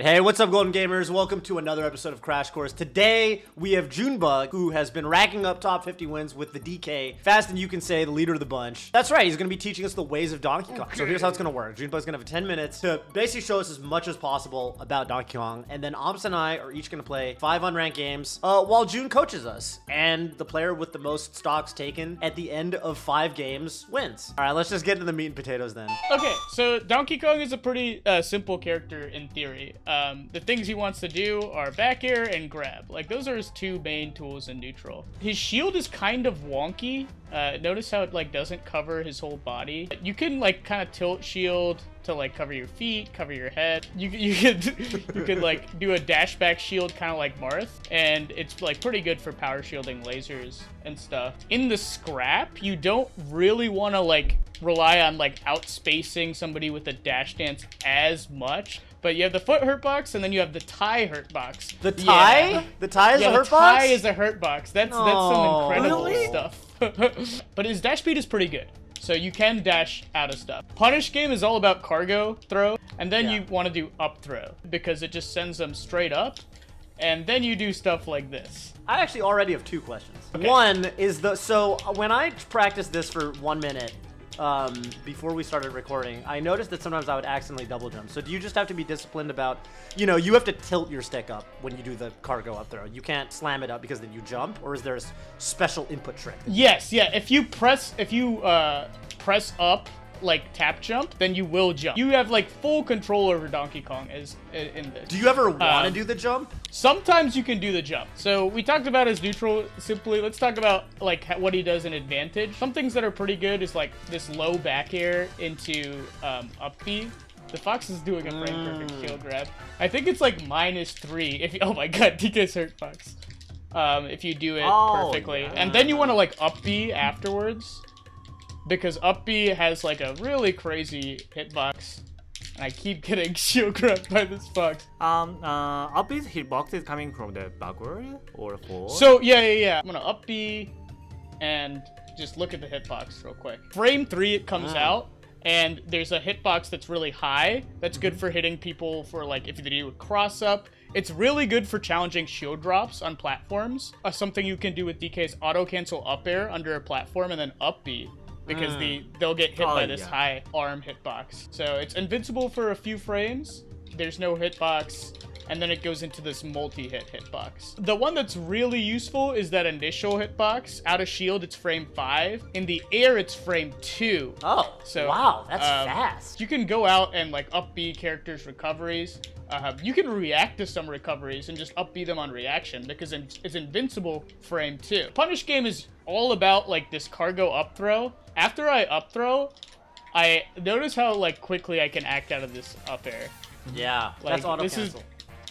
Hey, what's up, Golden Gamers? Welcome to another episode of Crash Course. Today, we have Junebug, who has been racking up top 50 wins with the DK. Fast and you can say, the leader of the bunch. That's right, he's to be teaching us the ways of Donkey Kong. So here's how it's to work. Junebug's to have 10 minutes to basically show us as much as possible about Donkey Kong. And then Amps and I are each to play five unranked games uh, while June coaches us. And the player with the most stocks taken at the end of five games wins. All right, let's just get into the meat and potatoes then. Okay, so Donkey Kong is a pretty uh, simple character in theory. Um, the things he wants to do are back air and grab. Like, those are his two main tools in neutral. His shield is kind of wonky. Uh, notice how it, like, doesn't cover his whole body. You can, like, kind of tilt shield to, like, cover your feet, cover your head. You, you could, you could, like, do a dash back shield kind of like Marth, and it's, like, pretty good for power shielding lasers and stuff. In the scrap, you don't really want to, like, rely on, like, outspacing somebody with a dash dance as much but you have the foot hurt box, and then you have the tie hurt box. The tie? Yeah. The tie is yeah, a hurt the box? tie is a hurt box. That's that's Oh, some incredible really? stuff. but his dash speed is pretty good. So you can dash out of stuff. Punish game is all about cargo throw, and then Yeah. you want to do up throw because it just sends them straight up. And then you do stuff like this. I actually already have two questions. Okay. One is the so when I practiced this for one minute um, before we started recording, I noticed that sometimes I would accidentally double jump. So do you just have to be disciplined about, you know, you have to tilt your stick up when you do the cargo up throw. You can't slam it up because then you jump, or is there a special input trick? Yes, yeah. If you press, if you uh, press up like tap jump, then you will jump. You have like full control over Donkey Kong as in this. Do you ever want to Um, do the jump? Sometimes you can do the jump. So we talked about his neutral simply. Let's talk about like what he does in advantage. Some things that are pretty good is like this low back air into um, up B. The fox is doing a frame perfect Mm. shield grab. I think it's like minus three. If you, oh my god, DK's hurt fox. Um, if you do it Oh, perfectly, yeah. and then you want to like up B afterwards, because up B has like a really crazy hitbox. And I keep getting shield grabbed by this fox. Um, uh, upbeat hitbox is coming from the backward or forward. So yeah, yeah, yeah. I'm gonna up B and just look at the hitbox real quick. Frame three, it comes Ah. out, and there's a hitbox that's really high. That's good for hitting people for like if they do a cross up. It's really good for challenging shield drops on platforms. Uh, something you can do with DK's auto cancel up air under a platform and then up B. Because the they'll get hit Oh, by this yeah. high arm hitbox. So it's invincible for a few frames. There's no hitbox and then it goes into this multi-hit hitbox. The one that's really useful is that initial hitbox. Out of shield, it's frame 5. In the air, it's frame 2. Oh, So wow, that's um, fast. You can go out and like up B characters' recoveries. Uh, you can react to some recoveries and just up B them on reaction because it's invincible frame 2. Punish game is all about like this cargo up throw. After I up throw, I notice how like quickly I can act out of this up air. Yeah, Like, that's auto this is- cancel.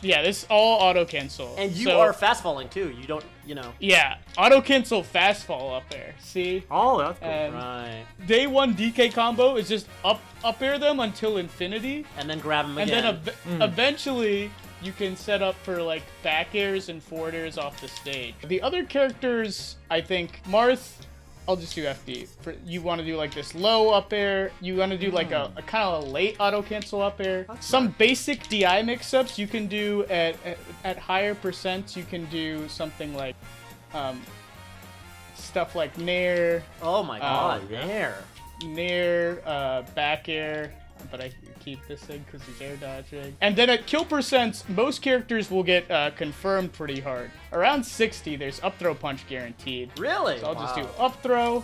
Yeah, this all auto cancel. And you So- are fast falling too. You don't, you know. Yeah, auto cancel fast fall up there. See? oh, that's cool. And Right. day one DK combo is just up up air them until infinity, And then grab him and then ev- eventually you can set up for like back airs and forward airs off the stage. The other characters, I think Marth. I'll just do FD. For you want to do like this low up air. You want to do like a, a kind of a late auto cancel up air. Some basic DI mix-ups you can do at, at at higher percents. You can do something like um, stuff like nair, oh my god, yeah. there. near uh, back air, but I keep this thing because he's air dodging. And then at kill percents, most characters will get uh, confirmed pretty hard. Around 60, there's up throw punch guaranteed. Really? So I'll just do up throw.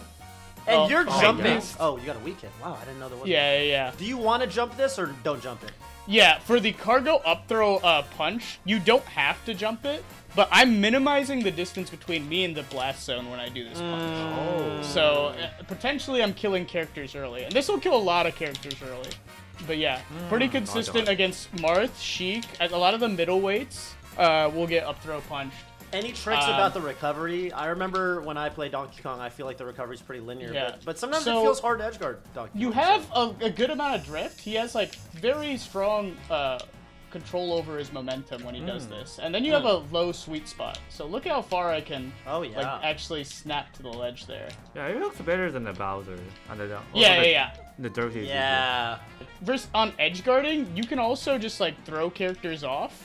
And Oh, you're oh, jumping. yes. Oh, you got a weak hit. Wow, I didn't know there was. Yeah, yeah, yeah. Do you want to jump this or don't jump it? Yeah, for the cargo up throw uh, punch, you don't have to jump it, but I'm minimizing the distance between me and the blast zone when I do this punch. oh. So uh, potentially I'm killing characters early, and this will kill a lot of characters early. But yeah, pretty consistent against Marth, Sheik. A a lot of the middleweights uh, will get up throw punched. Any tricks Um, about the recovery? I remember when I play Donkey Kong, I feel like the recovery's pretty linear, Yeah. but, but sometimes it feels hard to edgeguard Donkey You Kong. have so- a, a good amount of drift. He has like very strong uh, control over his momentum when he does this, and then you have a low sweet spot. So look how far I can Oh, yeah. like actually snap to the ledge there. Yeah, it looks better than the Bowser. And the, Yeah, yeah, yeah. The dirty. is Yeah. Versus on edge guarding, you can also just like throw characters off,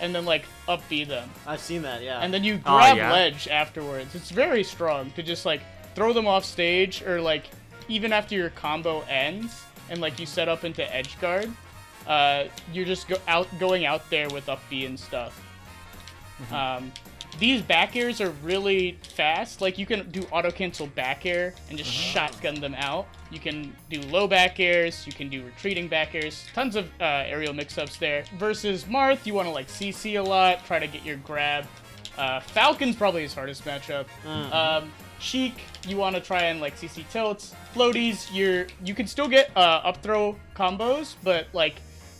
and then like up B them, I've seen that, yeah. and then you Oh, grab yeah? ledge afterwards. It's very strong to just like throw them off stage or like even after your combo ends and like you set up into edge guard. Uh, you're just go out going out there with up B and stuff. Um, these back airs are really fast. Like you can do auto cancel back air and just shotgun them out. You can do low back airs. You can do retreating back airs. Tons of uh, aerial mix-ups there. Versus Marth, you want to like CC a lot, try to get your grab. Uh, Falcon's probably his hardest matchup. Um, Sheik, you want to try and like CC tilts. Floaties, you're you can still get uh, up throw combos, but like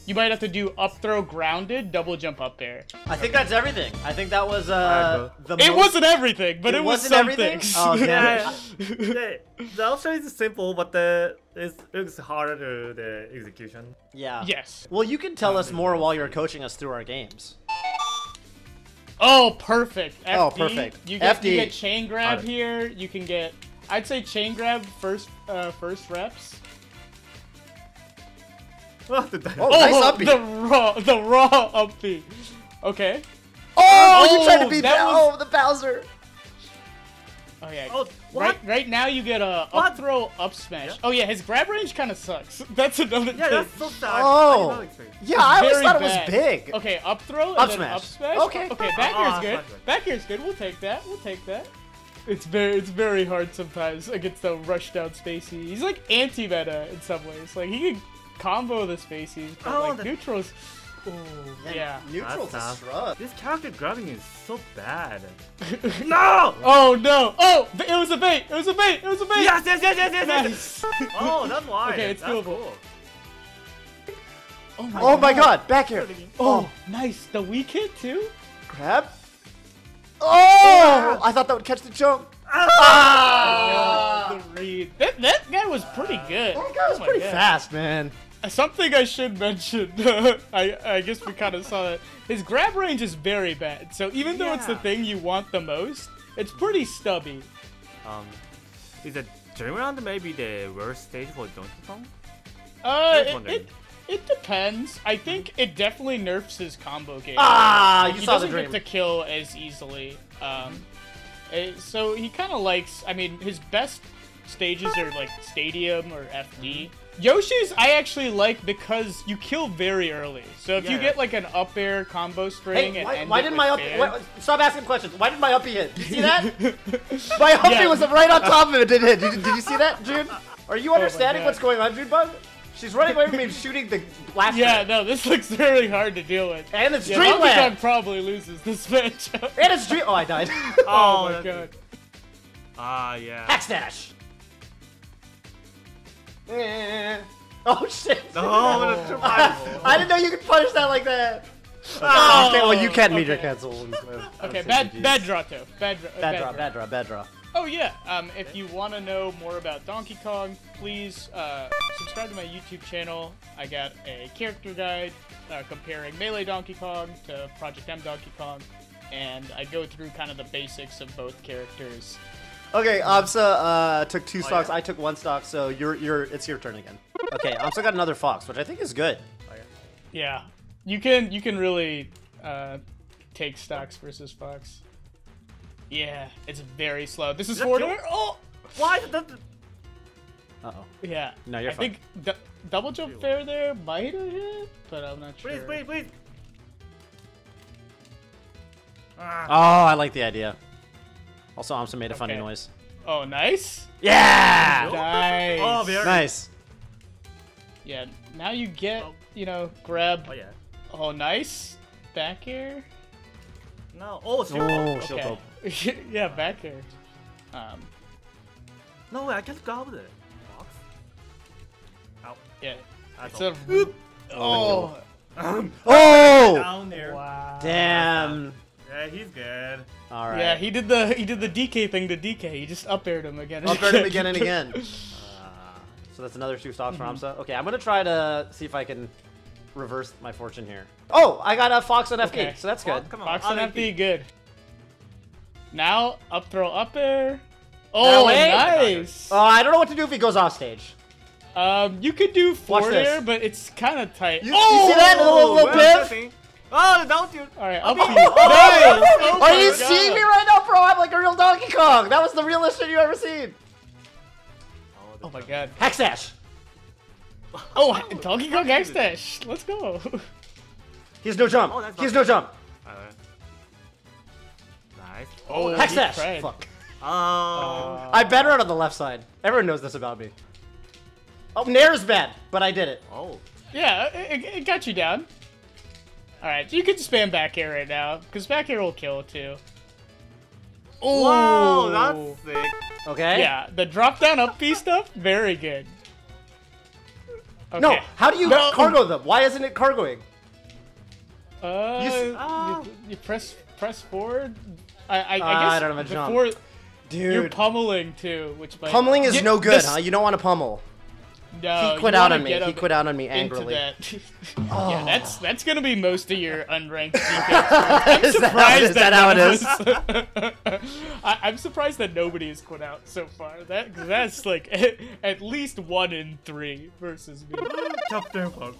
you might have to do up throw grounded, double jump up air. I think that's everything. I think that was uh the It most- wasn't everything, but It it, was wasn't some everything? things. Oh, damn Yeah, the, the option is simple, but the it's, looks harder to the execution. Yeah. yes. Well, you can tell us more while you're coaching us through our games. Oh, perfect. FD, Oh, perfect. You get, FD. you get chain grab Alright. here. You can get, I'd say chain grab first, uh, first reps. What the oh, oh, nice oh, the raw, the raw up B. Okay. Oh, oh, you tried to Oh, beat that that. was- Oh, the Bowser. Oh yeah. Oh, Right, right now you get a up What? throw, up smash. Yeah. Oh yeah, his grab range kind of sucks. That's another thing. Yeah, thing. that's so sad. Oh. I did not expect. Yeah, I always Very thought it was big. Okay, up throw and Up then smash. up smash. Okay. Okay, back Oh, air's oh, good. fine, fine. Back air's good. We'll take that. We'll take that. It's very it's very hard sometimes against the rush down spacey. He's like anti meta in some ways. Like he can combo the spaceys, but Oh, like the- neutrals. Oh yeah. Neutral's a That's tough. shrub. This character grabbing is so bad. no! Oh no! Oh, it was a bait! It was a bait! It was a bait! Yes, yes, yes, yes, yes, yes. Oh, that's why. Okay, it's that's doable. Cool. Oh my, Oh my god, back here. Oh, oh, nice. The weak hit too. Grab. Oh, I thought that would catch the jump. Ah, the read. That, that guy was pretty good. That guy was Oh pretty God. fast, man. Something I should mention. I I guess we kind of saw that his grab range is very bad. So even though it's the thing you want the most, it's pretty stubby. Um, is it Dreamland maybe the worst stage for Donkey Kong? Uh, it, it it depends. I think it definitely nerfs his combo game. Ah, Like, you he saw the doesn't dream. get to kill as easily. Um, eh, so he kind of likes. I mean, his best stages are like Stadium or FD. Yoshi's I actually like because you kill very early. So if you Yeah. get like an up air combo string Hey, and why, why did my up? Why, stop asking questions. Why did my uppy hit? Did you see that? my uppy Yeah. was right on top of it. Did it? Did, did you see that, June? Are you understanding God. what's going on, Junebug? She's running away from me and shooting the blaster. Yeah, no, this looks really hard to deal with. And it's Yeah, Donkey Kong Dreamland. probably loses this matchup. And it's Dream. Oh, I died. Oh, my that's- god. Ah, yeah. Hack stash. Eh. Oh shit. No, but it's survival. I didn't know you could punish that like that. Oh, okay, well you can meteor okay. cancel. Okay, bad bad draw too. Bad draw. Bad draw, bad draw, bad draw. Oh yeah. Um, if you want to know more about Donkey Kong, please uh, subscribe to my YouTube channel. I got a character guide uh, comparing Melee Donkey Kong to Project M Donkey Kong, and I go through kind of the basics of both characters. Okay, Amsa uh, took two stocks. yeah. I took one stock, so you're you're it's your turn again. Okay, Amsa got another fox, which I think is good. Yeah, you can you can really uh, take stocks versus Fox. Yeah, it's very slow. This is that forward. kill? Oh, Why? That, Uh oh. yeah. No, you're I fine. think double jump fair there might have hit, but I'm not sure. please, please, please. Ah, Oh, I like the idea. Also, Amsa made a funny noise. Oh, nice. Yeah. Nice. Oh, very Nice. Yeah. Now you get, Oh. you know, grab. Oh yeah. Oh, nice. Back air. No. Oh, shield. Oh, poke. shield Okay. poke. yeah, back air. Um, No way, I can't grab the box. Ow. yeah. That's It's a. Oh. Oh. Down there. Wow. Damn. Yeah, he's good. All right. Yeah, he did the he did the DK thing to DK. He just up aired him again. and Up aired him again and again. Uh, so that's another two stocks for Mm-hmm. Amsa. Okay, I'm gonna try to see if I can reverse my fortune here. Oh, I got a fox on FK, Okay. so that's Oh, good. come on. Fox I'll and make FD good. Now up throw up air. Oh, way? nice. Uh, I don't know what to do if he goes off stage. Um, you could do Watch forward air, but it's kind of tight. You, you see that little, little where's pip? the thing? Oh, down. All right, up Oh, to you. Nice. Oh Are my you God. seeing me right now, bro? I'm like a real Donkey Kong. That was the realest shit you ever seen. Oh my god. Hexash. Oh, Donkey Kong X Dash. Let's go. He has no jump. Oh, he has no jump. Alright. Nice. Oh, oh he Hexash. tried. Fuck. Oh. I better out on the left side. Everyone knows this about me. Oh, Nair is bad, but I did it. Oh. Yeah, it, it got you down. All right, you can spam back air right now because back air will kill too. Oh, Wow, that's sick. Okay. yeah. The drop down up B stuff, very good. Okay. No, how do you No. cargo them? Why isn't it cargoing? Uh, You s- you, Oh. you press press forward. I I, I Ah, I don't have a jump. before Dude. you're pummeling too, which might Pummeling is Yeah, no good, this- huh? You don't want to pummel. No, He quit out on me. He quit out on me into angrily. that. Oh. Yeah, that's that's gonna be most of your unranked defense. I'm Is that how- surprised is that how it is? none of us- I, I'm surprised that nobody has quit out so far. That 'cause that's like at least one in three versus me. Captain Falcon.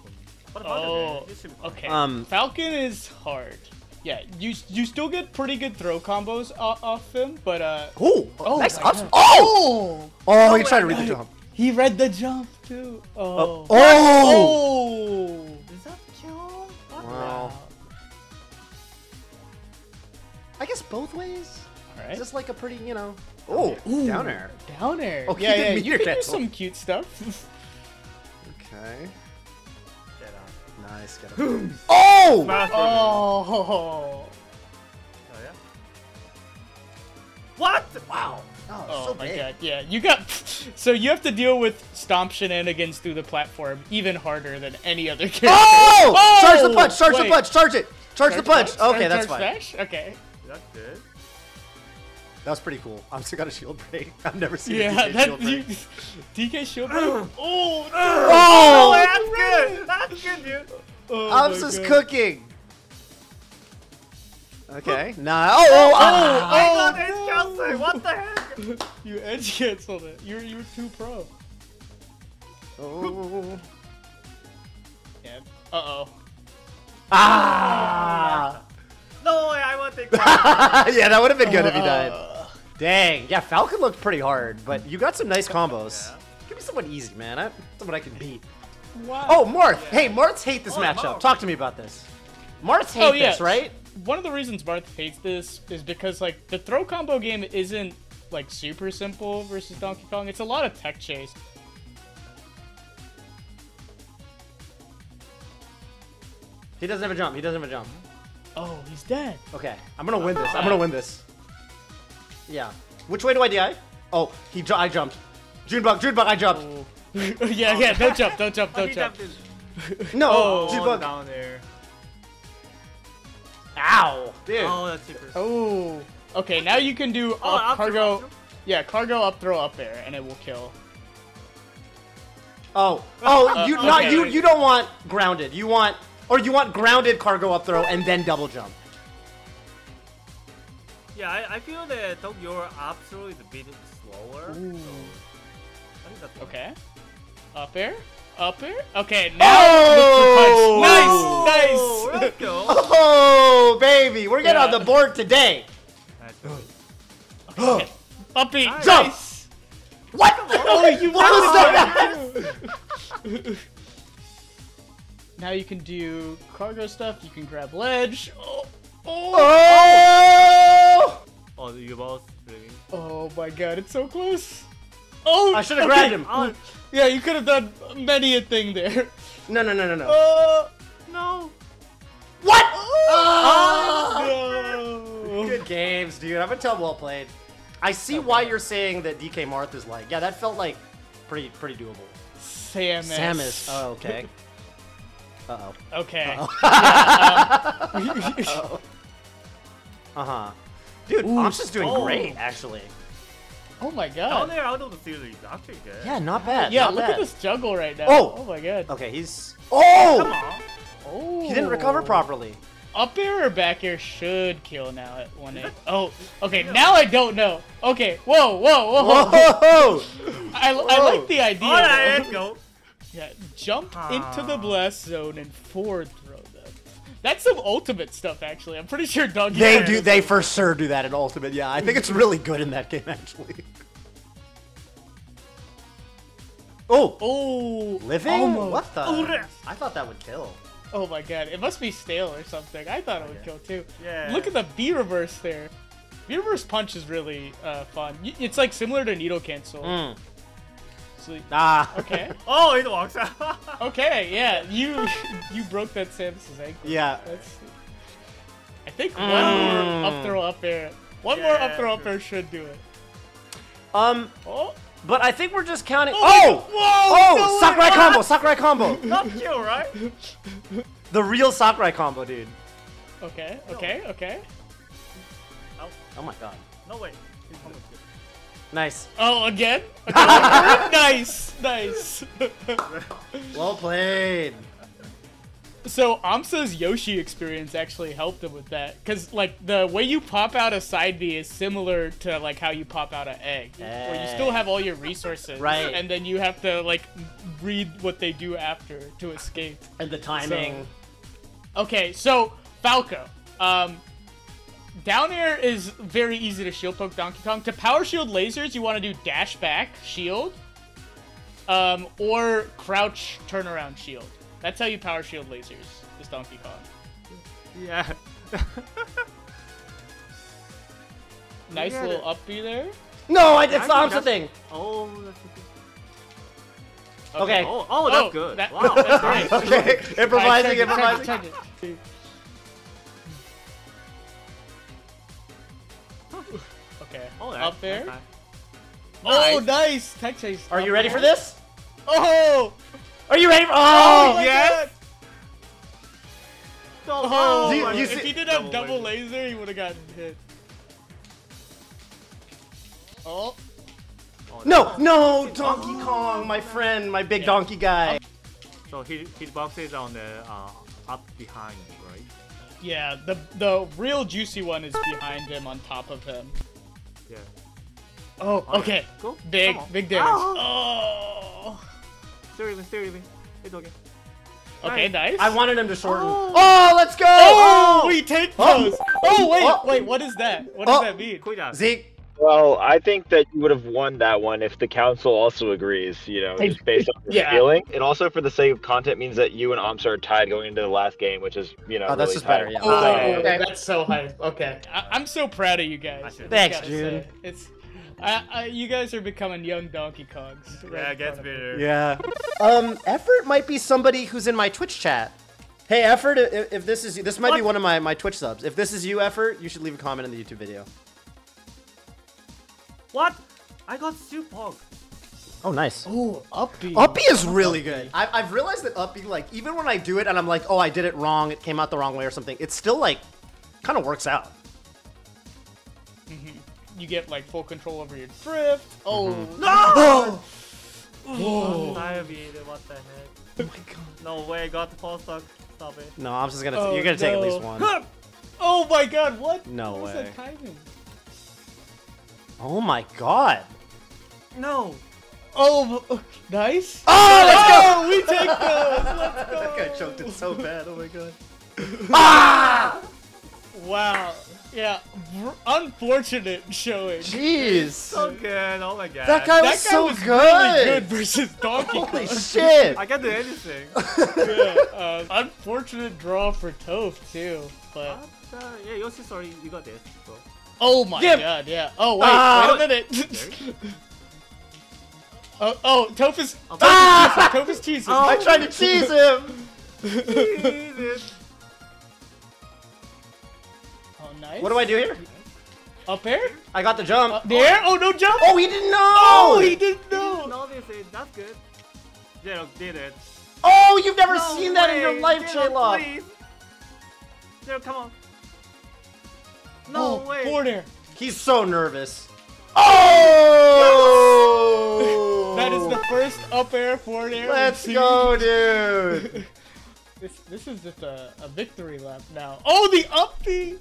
What about Oh, it? It should be fine. okay. Um, Falcon is hard. Yeah, you you still get pretty good throw combos off, off him, but uh. Ooh, Oh nice my ups. God. Oh! Oh, he tried to read the jump. He read the jump too. Oh. Oh. oh. Oh. Is that kill? What? Wow. I guess both ways. All right. Is this like a pretty, you know? Oh, Ooh, down air. Down air. Oh, he yeah, yeah. You can do some cute stuff. Okay. Get out. Nice. Get him. oh! Smash oh. oh. oh, yeah? What? Wow. Oh, Oh so my big. god, yeah. You got so you have to deal with stomp shenanigans through the platform even harder than any other character. Oh! Oh! Charge the oh, punch! Charge the punch! Charge it! Charge, the punch! Charge- okay, that's fine. Smash? Okay. That's good. That was pretty cool. I'm still got a shield break. I've never seen a DK that shield break. you, DK shield break. oh, Oh, Oh! that's good. That's good, dude. oh I'm just God. cooking. Okay. Nah. Oh! Oh! ah. I got it cancel. What the heck? You edge canceled it. You're you're too pro. oh. Yeah. Uh oh. Ah! No way. I want to take that. yeah, that would have been good if he died. Dang. Yeah, Falcon looked pretty hard, but you got some nice combos. Yeah. Give me someone easy, man. I, someone I can beat. wow. Oh, Marth. Hey, Marths hate this Oh, matchup. Marth. Talk to me about this. Marths hate Oh, yeah. this, right? One of the reasons Marth hates this is because like the throw combo game isn't like super simple versus Donkey Kong. It's a lot of tech chase. He doesn't have a jump. He doesn't have a jump. Oh, he's dead. Okay, I'm gonna win this. I'm gonna win this. Yeah. Which way do I DI? Oh, he ju- I jumped. Junebug, Junebug, I jumped. Oh. yeah, yeah. Don't jump. Don't jump. Oh, Don't jump. No, Oh, Junebug. down there. Ow, dude. Oh, that's cheaper. Oh. Okay, now you can do Oh, up, up throw, cargo. up throw. Yeah, cargo up throw up there, and it will kill. Oh, oh, Uh, you not okay. you. You don't want grounded. You want or you want grounded cargo up throw and then double jump. Yeah, I, I feel that though your up throw is a bit slower. So I think that's fine. Okay. Up air. Up air. Okay, now Oh! look for punch. Nice, Oh, nice. let's go. Oh, baby, we're getting Yeah. on the board today. That's good. Okay. Up B. Nice. Jump! Nice. What? Oh, you what was read that? Now you can do cargo stuff. You can grab ledge. Oh, oh, Oh! Oh, you both really? oh my god, it's so close. Oh, I should have okay. grabbed him. Oh, Yeah, you could have done many a thing there. No, no, no, no, no. Oh, no. what? no. Good games, dude. I've been telling well played. I see why you're saying that DK Marth is like, yeah, that felt like pretty pretty doable. Samus. Samus. Oh, okay. Uh oh. Okay. Uh huh. Dude, Ooh, Om's just doing oh. great, actually. oh my god. Down god. there out of the series, actually good. Yeah, not bad. Yeah, not look bad. at this juggle right now. Oh. Oh my god. Okay, he's. Oh! Come Oh! on. Oh. He didn't recover properly. Up air or back air should kill now at one eight. Oh, okay. Now I don't know. Okay. Whoa, whoa, whoa. Whoa! I, I like the idea. Alright, let's go. Yeah, jump into the Ah. blast zone and forward throw them. That's some ultimate stuff, actually. I'm pretty sure Donkey They do. They like- for sure do that in Ultimate. Yeah, I think it's really good in that game actually. Oh, Oh, living? almost. What the? Oh, I thought that would kill. Oh my god, it must be stale or something. I thought it would Okay. kill too. Yeah. Look at the B reverse there. B reverse punch is really uh, fun. It's like similar to needle cancel. Mm. So- Ah. okay. Oh, he walks out. Okay, yeah, you you broke that Samus's ankle. Yeah. That's. I think one Mm. more up throw up air. One more up throw up true. air should do it. Um, Oh, but I think we're just counting. Oh Oh. Whoa, oh, no way. Sakurai combo, Sakurai combo, Not kill, right? the real Sakurai combo, dude. okay, okay, okay. Oh, Oh my god, No way. Nice, Oh, again? Okay, nice, nice. well played. so Amsa's Yoshi experience actually helped him with that, cause like the way you pop out a side B is similar to like how you pop out an egg, where you still have all your resources, Right. And then you have to like read what they do after to escape. And the timing. Okay, so Falco. Um, down air is very easy to shield poke Donkey Kong. To power shield lasers, you want to do dash back shield, um, or crouch turnaround shield. That's how you power shield lasers. Is Donkey Kong. Yeah. Nice little the- up B there. No, I, it's the Actually, Amsa that's- thing. Oh, that's Okay. Oh, oh, that's Oh, good. that- wow. that's great. Okay, improvising, Alright, charge it, improvising. Up there. that's Oh, Nice. nice. Tech chase. Are you ready there. for this? Oh. Are you ready for? Oh, Oh, my yes. God. Oh, Oh, Do you- you if God. see- he did have double laser, he would have gotten hit. Oh. Oh, No, that's- no, Donkey Kong, my friend, my big Yeah. donkey guy. So his hitbox is on the uh, up behind, right? Yeah, the the real juicy one is behind him on top of him. Yeah. Oh, okay. Go. Big, big damage. Oh. Oh. Still even, still even. It's okay. Okay, nice. I wanted him to shorten. Oh. Oh, let's go! Oh, we take Oh. those. Oh, wait, Oh. wait. What is that? What does Oh. that mean? Good job. Zeke, Well, I think that you would have won that one if the council also agrees, you know, just based on the Yeah. feeling. It also, for the sake of content, means that you and Amsa are tied going into the last game, which is, you know, Oh, that's really just better, yeah. Oh, okay. that's so hype. Okay, I- I'm so proud of you guys. Thanks, Gotta June. say. It's, I, I, you guys are becoming young Donkey Kongs. right Yeah, it gets front of me. better. Yeah. Um, Effort might be somebody who's in my Twitch chat. Hey, Effort, if, if this is you, this might be one of my, my Twitch subs. If this is you, Effort, you should leave a comment in the YouTube video. What? I got super. Oh, nice. Oh, uppy. Uppy is really good. I've, I've realized that Uppy, like, even when I do it and I'm like, oh, I did it wrong, it came out the wrong way or something, it still, like, kind of works out. Mm-hmm. You get like full control over your drift. Mm-hmm. Oh mm-hmm. No! Oh. Diabetes, what the heck? Oh my god. No way, I got the pulse stuck. Stop it. No, I'm just gonna, Oh, you're gonna take at least no. one. Oh my God! What? No what was way. That timing? Oh my god. No! Oh, nice. Oh, let's go! Oh, we take those. Let's go. that guy choked it so bad, oh my god. Ah! Wow. Yeah. Unfortunate showing. Jeez. So good, oh my god. That guy that was guy so was good. really good versus Donkey Kong. Holy shit. I can do anything. yeah, uh, unfortunate draw for Toph too, but What? Uh, yeah, Yoshi, sorry, you got this. So. Oh my Yeah. god, yeah. Oh wait, Ah. wait a minute. oh, oh, Toph is Toph Ah. is cheesing. Toph is cheesing. I tried to cheese him. Jesus. Oh, nice. What do I do here? Up air? I got the jump. Up there? Oh no jump! Oh, he didn't know. Oh, he didn't know. No, this is, that's good. Zero did it. Oh, you've never No seen that in your life, Zero, Shayla. please. Zero, come on. No oh, way. forward air. He's so nervous. Oh! That is the oh! first up air forward air. Let's go, dude. This this is just a, a victory lap now. Oh, the up B.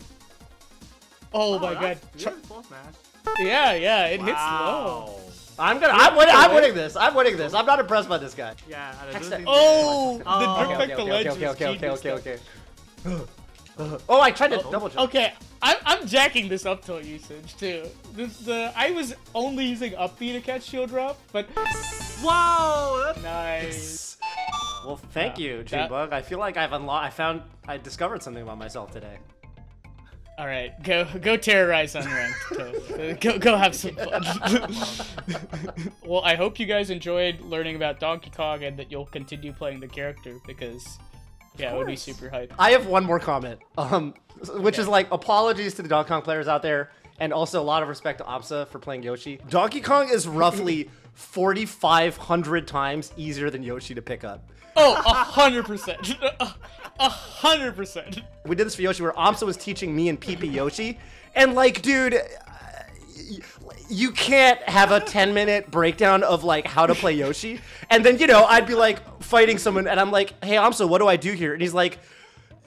Oh, my god. that's smash. Yeah, yeah, it hits low. I'm gonna. I'm winning. I'm winning this. I'm winning this. I'm not impressed by this guy. Yeah, I Hex don't that- think Oh, Oh, the okay, drip Okay, back the okay, ledge okay, was okay, okay, okay, okay. Oh, I tried to double jump. Okay, I'm, I'm jacking this up tilt usage too. The, the I was only using up B to catch shield drop, but Whoa! nice. Well, thank Yeah, you, that- I feel like I've unlocked. I found. I discovered something about myself today. All right, go go terrorize unranked. Toad. go go have some fun. well, I hope you guys enjoyed learning about Donkey Kong and that you'll continue playing the character because yeah, it would be super hype. I have one more comment, um, which is like apologies to the Donkey Kong players out there, and also a lot of respect to Amsa for playing Yoshi. Donkey Kong is roughly 4,500 times easier than Yoshi to pick up. Oh, a hundred percent, a hundred percent. We did this for Yoshi where Amsa was teaching me and PP Yoshi, and like, dude. uh, You can't have a 10 minute breakdown of like how to play Yoshi. And then, you know, I'd be like fighting someone and I'm like, hey, Amsa, what do I do here? And he's like,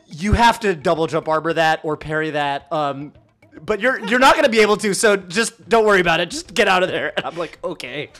you have to double jump arbor that or parry that. Um, but you're you're not gonna be able to, so just don't worry about it. Just get out of there. And I'm like, okay.